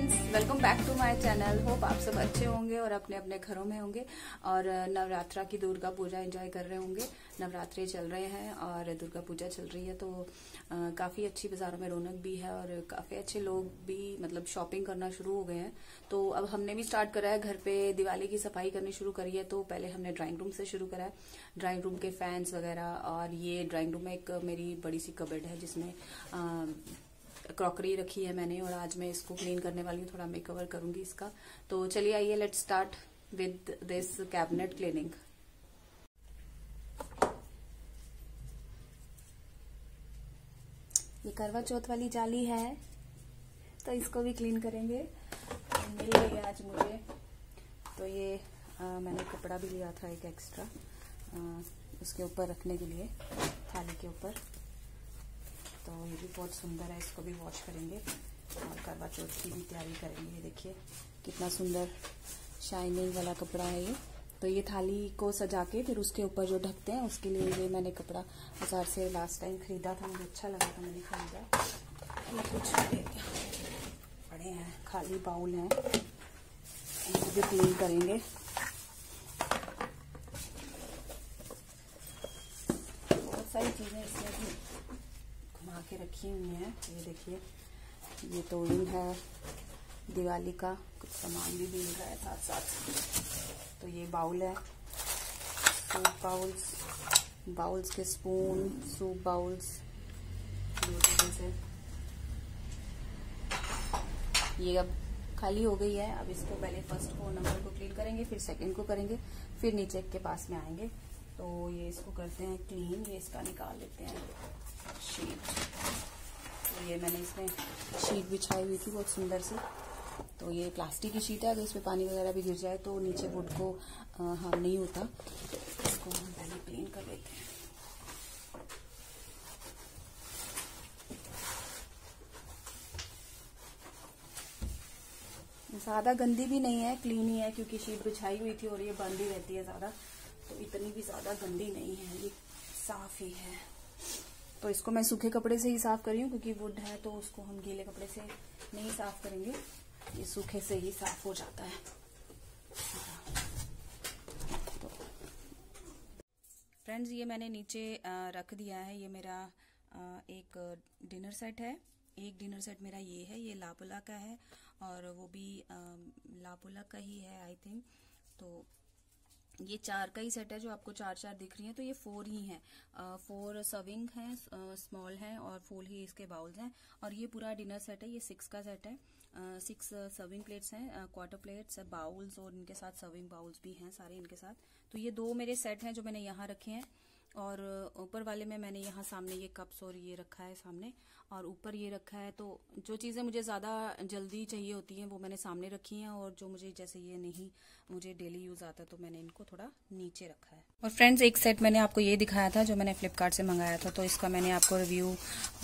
Friends welcome back to my channel hope आप सब अच्छे होंगे और अपने अपने घरों में होंगे और नवरात्रा की दुर्गा पूजा एंजॉय कर रहे होंगे। नवरात्रे चल रहे हैं और दुर्गा पूजा चल रही है तो काफ़ी अच्छी बाजारों में रौनक भी है और काफ़ी अच्छे लोग भी मतलब शॉपिंग करना शुरू हो गए हैं। तो अब हमने भी स्टार्ट करा है, घर पे दिवाली की सफ़ाई करनी शुरू करी है तो पहले हमने ड्राइंग रूम से शुरू करा है। ड्राइंग रूम के फैंस वगैरह और ये ड्राइंग रूम में एक मेरी बड़ी सी कबर्ड है, जिसमें क्रॉकरी रखी है मैंने और आज मैं इसको क्लीन करने वाली हूँ थोड़ा मेकओवर करूँगी इसका। तो चलिए आइए let start with this cabinet cleaning ये करवा चौथ वाली जाली है तो इसको भी क्लीन करेंगे। मिल गई आज मुझे। तो ये आ, मैंने कपड़ा भी लिया था एक एक्स्ट्रा आ, उसके ऊपर रखने के लिए थाली के ऊपर। तो ये भी बहुत सुंदर है, इसको भी वॉश करेंगे। और करवा चौथ की भी तैयारी करेंगे, ये देखिए, कितना सुंदर शाइनिंग वाला कपड़ा है ये। तो ये थाली को सजा के फिर उसके ऊपर जो ढकते हैं, उसके लिए ये मैंने कपड़ा बाज़ार से लास्ट टाइम खरीदा था, मुझे अच्छा लगा था मैंने खरीदा। कुछ पड़े हैं, खाली बाउल हैं इनको भी क्लीन करेंगे। बहुत सारी चीज़ें इसमें घुमा के रखी हुई हैं। ये देखिए, ये तो इन है। दिवाली का कुछ सामान भी मिल रहा है साथ साथ। तो ये बाउल है। सूप बाउल्स बाउल्स के स्पून, सूप बाउल्स। से ये अब खाली हो गई है। अब इसको पहले फ़र्स्ट को नंबर को क्लीन करेंगे, फिर सेकंड को करेंगे, फिर नीचे के पास में आएँगे। तो ये इसको करते हैं क्लीन ये इसका निकाल लेते हैं। शीट तो ये मैंने इसमें शीट बिछाई हुई थी बहुत सुंदर सी। तो ये प्लास्टिक की शीट है, अगर इसमें पानी वगैरह भी गिर जाए तो नीचे वुड को हार्म नहीं होता। इसको हम पहले क्लीन कर लेते हैं। ज़्यादा गंदी भी नहीं है क्लीन ही है, क्योंकि शीट बिछाई हुई थी और ये बंद ही रहती है ज़्यादा। इतनी भी ज़्यादा गंदी नहीं है, ये साफ़ ही है। तो इसको मैं सूखे कपड़े से ही साफ़ करी हूँ, क्योंकि वुड है तो उसको हम गीले कपड़े से नहीं साफ़ करेंगे। ये सूखे से ही साफ़ हो जाता है। तो फ्रेंड्स, ये मैंने नीचे रख दिया है। ये मेरा एक डिनर सेट है। एक डिनर सेट मेरा ये है, ये लापुला का है, और वो भी लापुला का ही है आई थिंक तो ये चार का ही सेट है जो आपको चार चार दिख रही है तो ये फोर ही है। फोर सर्विंग है स्मॉल है और फोर ही इसके बाउल्स हैं। और ये पूरा डिनर सेट है, ये सिक्स का सेट है। सिक्स सर्विंग प्लेट्स हैं क्वार्टर प्लेट्स बाउल्स और इनके साथ सर्विंग बाउल्स भी हैं, सारे इनके साथ। तो ये दो मेरे सेट हैं जो मैंने यहाँ रखे हैं। और ऊपर वाले में मैंने यहाँ सामने ये कप्स और ये रखा है सामने, और ऊपर ये रखा है तो जो चीज़ें मुझे ज़्यादा जल्दी चाहिए होती हैं वो मैंने सामने रखी हैं और जो मुझे जैसे ये नहीं, मुझे डेली यूज़ आता तो मैंने इनको थोड़ा नीचे रखा है। और फ्रेंड्स एक सेट मैंने आपको ये दिखाया था जो मैंने फ्लिपकार्ट से मंगाया था तो इसका मैंने आपको रिव्यू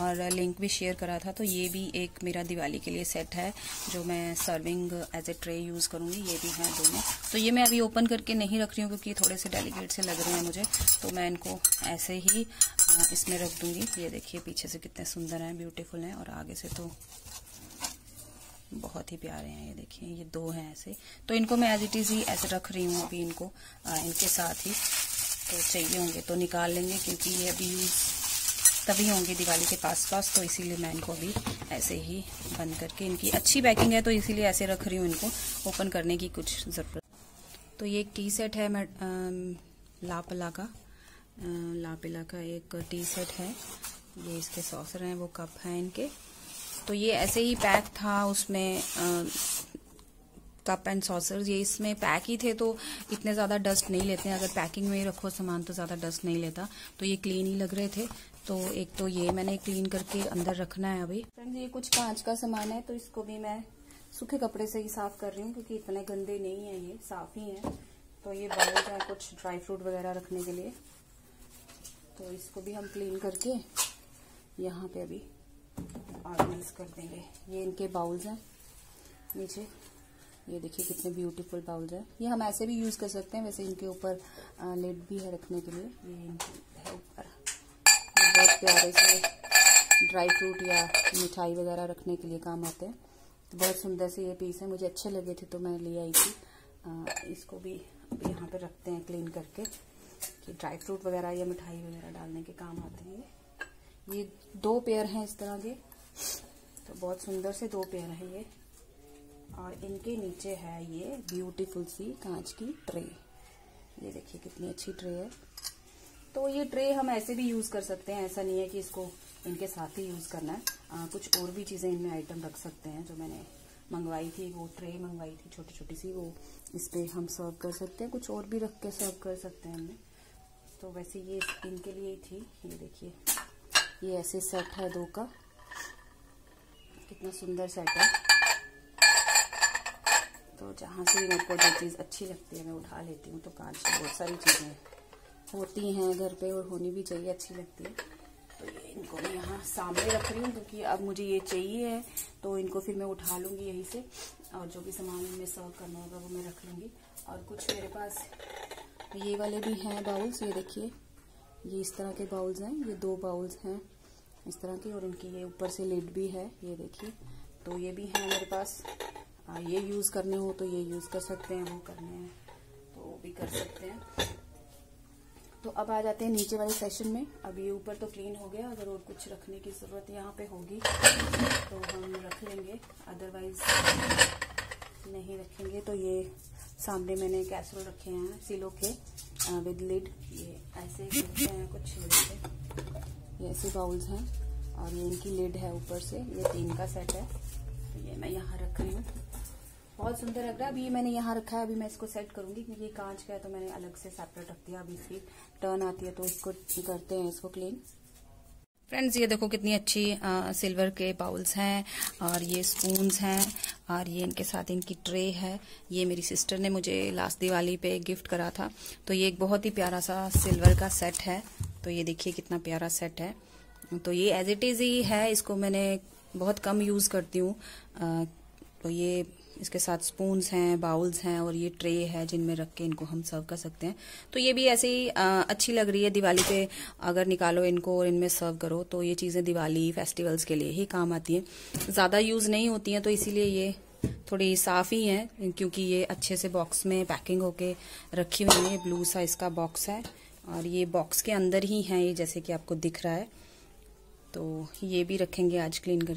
और लिंक भी शेयर करा था तो ये भी एक मेरा दिवाली के लिए सेट है जो मैं serving as a tray use करूँगी, ये भी हैं दोनों। तो ये मैं अभी ओपन करके नहीं रख रही हूँ क्योंकि थोड़े से डेलीकेट से लग रहे हैं मुझे तो मैं इनको ऐसे ही इसमें रख दूँगी। ये देखिए पीछे से कितने सुंदर हैं ब्यूटीफुल हैं और आगे से तो बहुत ही प्यारे हैं। ये देखिए ये दो हैं ऐसे। तो इनको मैं एज इट इज़ ही ऐसे रख रही हूँ अभी इनको आ, इनके साथ ही। तो चाहिए होंगे तो निकाल लेंगे क्योंकि ये अभी तभी होंगे दिवाली के पास पास तो इसीलिए मैं इनको अभी ऐसे ही बंद करके इनकी अच्छी पैकिंग है तो इसीलिए ऐसे रख रही हूँ इनको। ओपन करने की कुछ ज़रूरत तो ये एक टी सेट है मैं लापला का। लापिला का एक टी सेट है। ये इसके सॉसर हैं, वो कप हैं इनके। तो ये ऐसे ही पैक था उसमें कप एंड सॉसर्स ये इसमें पैक ही थे तो इतने ज़्यादा डस्ट नहीं लेते हैं। अगर पैकिंग में ही रखो सामान तो ज़्यादा डस्ट नहीं लेता। तो ये क्लीन ही लग रहे थे। तो एक तो ये मैंने क्लीन करके अंदर रखना है अभी। फ्रेंड्स, ये कुछ कांच का सामान है तो इसको भी मैं सूखे कपड़े से ही साफ़ कर रही हूँ, क्योंकि इतने गंदे नहीं है ये, साफ़ ही है। तो ये बाउल है कुछ ड्राई फ्रूट वगैरह रखने के लिए। तो इसको भी हम क्लीन करके यहाँ पे अभी ऑर्गेनाइज कर देंगे। ये इनके बाउल्स हैं। नीचे। ये देखिए कितने ब्यूटीफुल बाउल्स हैं। ये हम ऐसे भी यूज़ कर सकते हैं वैसे इनके ऊपर लेड भी है रखने के लिए। ये है ऊपर। बहुत प्यारे से ड्राई फ्रूट या मिठाई वगैरह रखने के लिए काम आते हैं। तो बहुत सुंदर से ये पीस है। मुझे अच्छे लगे थे तो मैं ले आई थी। आ, इसको भी यहाँ पे रखते हैं क्लीन करके। कि ड्राई फ्रूट वगैरह या मिठाई वगैरह डालने के काम आते हैं। ये दो पेयर हैं इस तरह के। तो बहुत सुंदर से दो पेयर है ये। और इनके नीचे है ये ब्यूटीफुल सी कांच की ट्रे। ये देखिए कितनी अच्छी ट्रे है। तो ये ट्रे हम ऐसे भी यूज़ कर सकते हैं ऐसा नहीं है कि इसको इनके साथ ही यूज़ करना है। आ, कुछ और भी चीज़ें इनमें आइटम रख सकते हैं जो मैंने मंगवाई थी वो ट्रे मंगवाई थी छोटी छोटी सी वो इस पर हम सर्व कर सकते हैं। कुछ और भी रख के सर्व कर सकते हैं इनमें। तो वैसे ये इनके लिए ही थी। ये देखिए। ये ऐसे सेट है दो का। कितना सुंदर सेट है। तो जहाँ से मेरे को जो चीज़ अच्छी लगती है, मैं उठा लेती हूँ तो कांच की बहुत सारी चीज़ें होती हैं घर पे और होनी भी चाहिए, अच्छी लगती है। तो ये इनको मैं यहाँ सामने रख रही हूँ, क्योंकि अब मुझे ये चाहिए है तो इनको फिर मैं उठा लूँगी यहीं से। और जो भी सामान में सर्व करना होगा, वो मैं रख लूँगी। और कुछ मेरे पास ये वाले भी हैं बाउल्स ये देखिए। ये इस तरह के बाउल्स हैं ये दो बाउल्स हैं इस तरह के और इनकी ये ऊपर से लिड भी है ये देखिए। तो ये भी हैं मेरे पास। आ, ये यूज़ करने हो तो ये यूज़ कर सकते हैं वो करने हैं तो वो भी कर सकते हैं। तो अब आ जाते हैं नीचे वाले सेशन में। अब ये ऊपर तो क्लीन हो गया अगर और कुछ रखने की ज़रूरत यहाँ पे होगी तो हम रख लेंगे अदरवाइज़ नहीं रखेंगे। तो ये सामने मैंने कैसरोल रखे हैं, सिलो के विद लिड ये ऐसे हैं कुछ ये ऐसे बाउल्स हैं और ये इनकी लिड है ऊपर से। ये तीन का सेट है। तो ये मैं यहाँ रख रही हूँ। बहुत सुंदर लग रहा है। अभी मैंने यहाँ रखा है। अभी मैं इसको सेट करूँगी क्योंकि कांच का है तो मैंने अलग से सेपरेट रख दिया। अभी इसकी टर्न आती है तो इसको करते हैं, इसको क्लीन फ्रेंड्स ये देखो कितनी अच्छी आ, सिल्वर के बाउल्स हैं और ये स्पून्स हैं और ये इनके साथ इनकी ट्रे है। ये मेरी सिस्टर ने मुझे लास्ट दिवाली पे गिफ्ट करा था। तो ये एक बहुत ही प्यारा सा सिल्वर का सेट है। तो ये देखिए कितना प्यारा सेट है। तो ये एज इट इज़ ही है इसको मैंने बहुत कम यूज़ करती हूँ। तो ये इसके साथ स्पून्स हैं बाउल्स हैं और ये ट्रे है जिनमें रख के इनको हम सर्व कर सकते हैं। तो ये भी ऐसे ही अच्छी लग रही है दिवाली पे अगर निकालो इनको और इनमें सर्व करो तो ये चीज़ें दिवाली फेस्टिवल्स के लिए ही काम आती हैं। ज़्यादा यूज़ नहीं होती हैं तो इसीलिए ये थोड़ी साफ़ ही है, क्योंकि ये अच्छे से बॉक्स में पैकिंग होके रखी हुई है। ब्लू साइज़ का बॉक्स है और ये बॉक्स के अंदर ही है ये, जैसे कि आपको दिख रहा है। तो ये भी रखेंगे आज क्लीन कर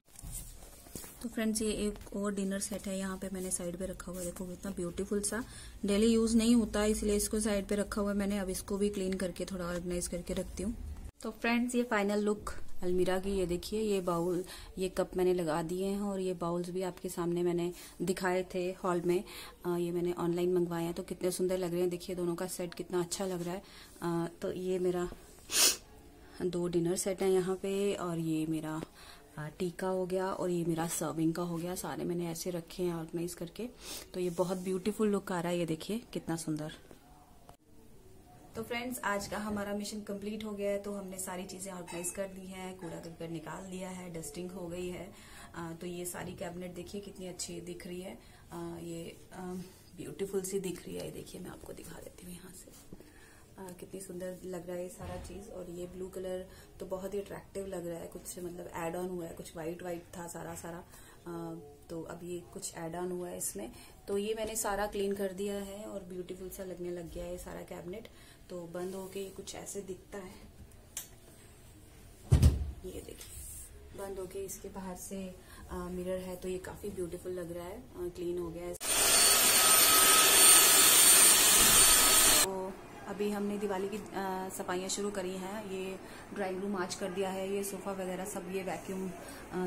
तो फ्रेंड्स ये एक और डिनर सेट है यहाँ पे मैंने साइड पे रखा हुआ है। देखो कितना ब्यूटीफुल सा। डेली यूज़ नहीं होता इसलिए इसको साइड पे रखा हुआ है मैंने। अब इसको भी क्लीन करके थोड़ा ऑर्गेनाइज करके रखती हूँ। तो फ्रेंड्स ये फाइनल लुक अलमीरा की ये देखिए ये बाउल ये कप मैंने लगा दिए हैं और ये बाउल्स भी आपके सामने मैंने दिखाए थे हॉल में। आ, ये मैंने ऑनलाइन मंगवाए हैं तो कितने सुंदर लग रहे हैं। देखिए दोनों का सेट कितना अच्छा लग रहा है। आ, तो ये मेरा दो डिनर सेट है यहाँ पे और ये मेरा टीका हो गया और ये मेरा सर्विंग का हो गया। सारे मैंने ऐसे रखे हैं ऑर्गेनाइज करके। तो ये बहुत ब्यूटीफुल लुक आ रहा है ये देखिए कितना सुंदर। तो फ्रेंड्स आज का हमारा मिशन कंप्लीट हो गया है तो हमने सारी चीज़ें ऑर्गेनाइज कर दी हैं कूड़ा करकट निकाल दिया है डस्टिंग हो गई है। आ, तो ये सारी कैबिनेट देखिए कितनी अच्छी दिख रही है। आ, ये ब्यूटीफुल सी दिख रही है। ये देखिए मैं आपको दिखा देती हूँ यहाँ से। आ, कितनी सुंदर लग रहा है ये सारा चीज़ और ये ब्लू कलर तो बहुत ही अट्रैक्टिव लग रहा है। कुछ मतलब एड ऑन हुआ है कुछ व्हाइट व्हाइट था सारा सारा। आ, तो अब ये कुछ एड ऑन हुआ है इसमें। तो ये मैंने सारा क्लीन कर दिया है और ब्यूटीफुल सा लगने लग गया है ये सारा कैबिनेट तो बंद होके कुछ ऐसे दिखता है। ये देखिए बंद होके इसके बाहर से मिरर है तो ये काफ़ी ब्यूटीफुल लग रहा है। क्लीन हो गया है तो अभी हमने दिवाली की सफाइयाँ शुरू करी हैं। ये ड्राइंग रूम आज कर दिया है, ये सोफा वगैरह सब, ये वैक्यूम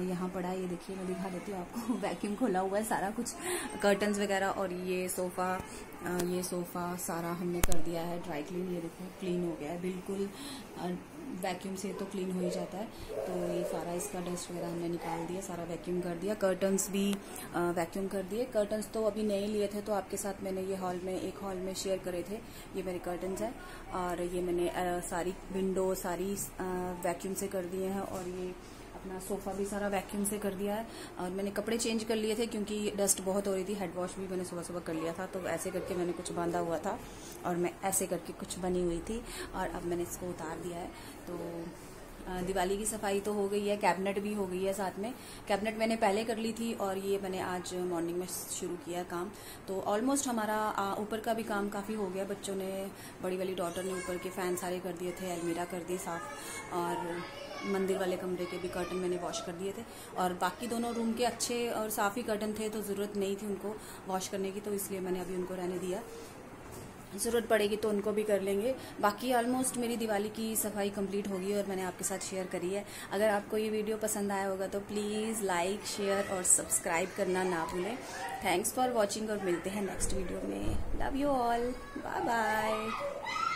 यहाँ पड़ा है। ये देखिए, मैं दिखा देती हूँ आपको। वैक्यूम खोला हुआ है सारा कुछ। कर्टन्स वगैरह और ये सोफा ये सोफा सारा हमने कर दिया है ड्राई क्लीन ये देखो क्लीन हो गया है, बिल्कुल। वैक्यूम से तो क्लीन हो ही जाता है। तो ये सारा इसका डस्ट वगैरह हमने निकाल दिया, सारा वैक्यूम कर दिया। कर्टन्स भी वैक्यूम कर दिए। कर्टन्स तो अभी नए लिए थे तो आपके साथ मैंने ये हॉल में, एक हॉल में शेयर करे थे। ये मेरे कर्टन्स हैं और ये मैंने सारी विंडो सारी वैक्यूम से कर दिए हैं और ये अपना सोफा भी सारा वैक्यूम से कर दिया है और मैंने कपड़े चेंज कर लिए थे क्योंकि डस्ट बहुत हो रही थी हेड वॉश भी मैंने सुबह सुबह कर लिया था तो ऐसे करके मैंने कुछ बांधा हुआ था और मैं ऐसे करके कुछ बनी हुई थी और अब मैंने इसको उतार दिया है। तो दिवाली की सफ़ाई तो हो गई है कैबिनेट भी हो गई है साथ में। कैबिनेट मैंने पहले कर ली थी और ये मैंने आज मॉर्निंग में शुरू किया काम। तो ऑलमोस्ट हमारा ऊपर का भी काम काफ़ी हो गया। बच्चों ने, बड़ी वाली डॉटर ने ऊपर के फ़ैन सारे कर दिए थे, अलमीरा कर दिए साफ़। और मंदिर वाले कमरे के भी कर्टन मैंने वॉश कर दिए थे। और बाकी दोनों रूम के अच्छे और साफ़ ही कर्टन थे तो ज़रूरत नहीं थी उनको वॉश करने की तो इसलिए मैंने अभी उनको रहने दिया। ज़रूरत पड़ेगी तो उनको भी कर लेंगे। बाकी ऑलमोस्ट मेरी दिवाली की सफ़ाई कंप्लीट होगी और मैंने आपके साथ शेयर करी है। अगर आपको ये वीडियो पसंद आया होगा तो प्लीज़ लाइक शेयर और सब्सक्राइब करना ना भूलें। थैंक्स फॉर वॉचिंग और मिलते हैं नेक्स्ट वीडियो में। Love you all bye bye